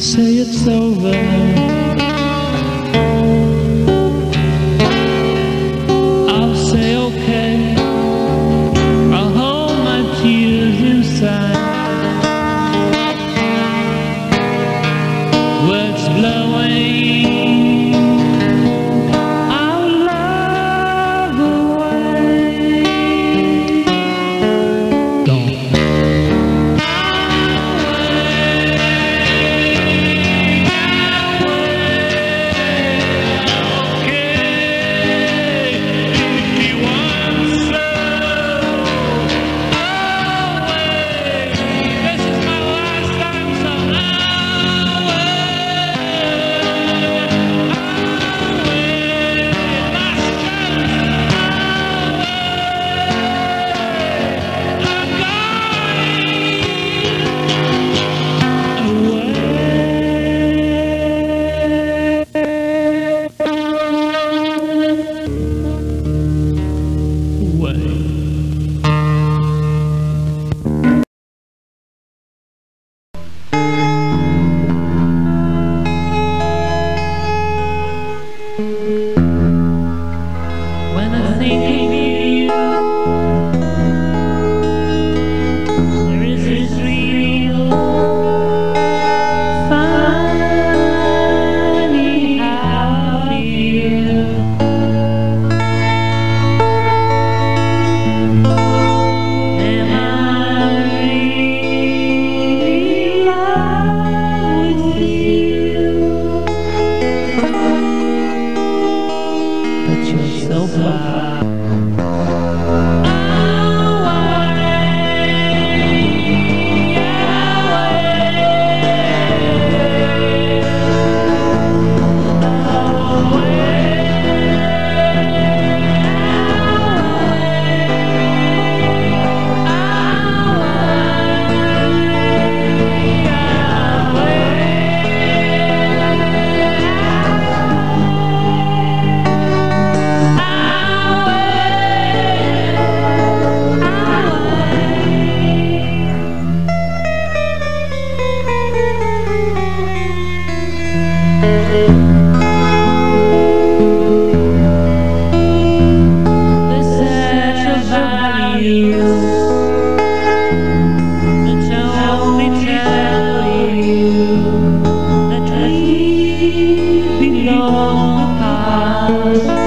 say it's over. องทาง